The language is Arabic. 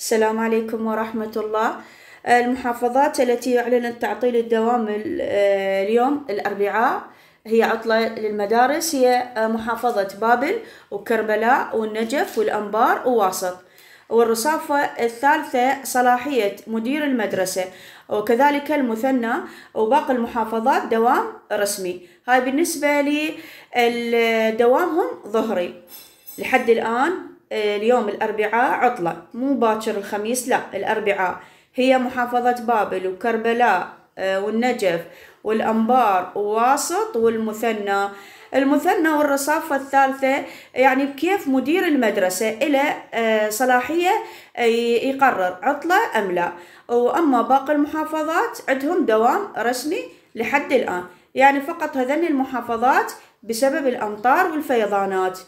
السلام عليكم ورحمة الله. المحافظات التي أعلنت تعطيل الدوام ال- اليوم الأربعاء هي عطلة للمدارس هي محافظة بابل وكربلاء والنجف والأنبار وواسط. والرصافة الثالثة صلاحية مدير المدرسة وكذلك المثنى وباقي المحافظات دوام رسمي. هاي بالنسبة لي ال- دوامهم ظهري. لحد الآن اليوم الأربعاء عطلة مو باكر الخميس لا الأربعاء. هي محافظة بابل وكربلاء آه، والنجف والأنبار وواسط والمثنى. المثنى والرصافة الثالثة يعني بكيف مدير المدرسة إلى آه، صلاحية آه، يقرر عطلة أم لا. وأما باقي المحافظات عندهم دوام رسمي لحد الآن. يعني فقط هذين المحافظات بسبب الأمطار والفيضانات.